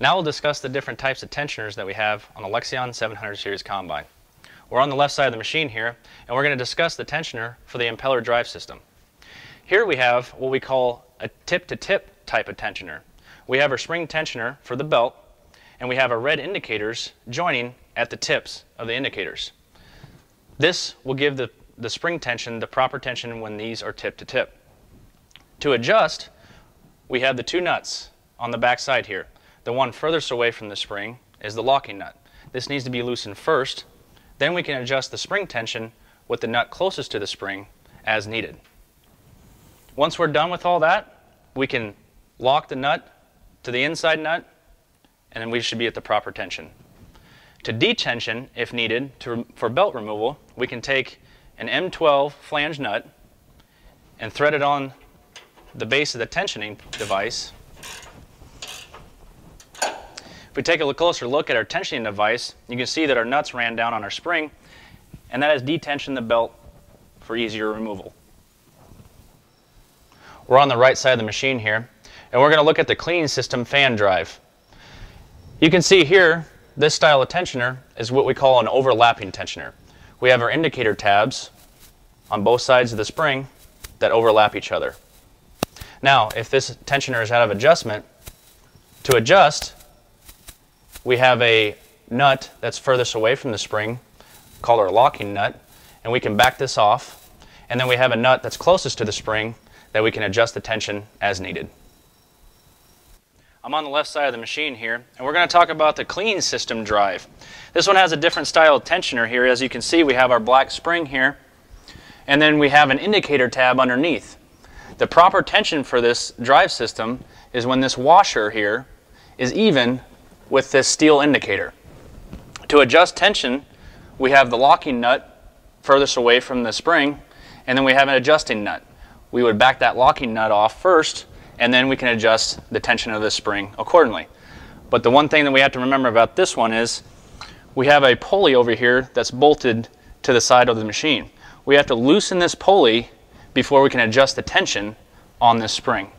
Now we'll discuss the different types of tensioners that we have on the Lexion 700 series combine. We're on the left side of the machine here, and we're going to discuss the tensioner for the impeller drive system. Here we have what we call a tip-to-tip -tip type of tensioner. We have our spring tensioner for the belt, and we have our red indicators joining at the tips of the indicators. This will give the, the spring tension the proper tension when these are tip-to-tip. -tip. To adjust, we have the two nuts on the back side here. The one furthest away from the spring is the locking nut. This needs to be loosened first, then we can adjust the spring tension with the nut closest to the spring as needed. Once we're done with all that, we can lock the nut to the inside nut, and then we should be at the proper tension. To detension, if needed, to, for belt removal, we can take an M12 flange nut and thread it on the base of the tensioning device we take a closer look at our tensioning device, you can see that our nuts ran down on our spring, and that has detensioned the belt for easier removal. We're on the right side of the machine here, and we're going to look at the cleaning system fan drive. You can see here, this style of tensioner is what we call an overlapping tensioner. We have our indicator tabs on both sides of the spring that overlap each other. Now, if this tensioner is out of adjustment, to adjust, we have a nut that's furthest away from the spring called our locking nut and we can back this off and then we have a nut that's closest to the spring that we can adjust the tension as needed. I'm on the left side of the machine here and we're going to talk about the clean system drive. This one has a different style tensioner here. As you can see we have our black spring here and then we have an indicator tab underneath. The proper tension for this drive system is when this washer here is even with this steel indicator. To adjust tension, we have the locking nut furthest away from the spring, and then we have an adjusting nut. We would back that locking nut off first, and then we can adjust the tension of the spring accordingly. But the one thing that we have to remember about this one is we have a pulley over here that's bolted to the side of the machine. We have to loosen this pulley before we can adjust the tension on this spring.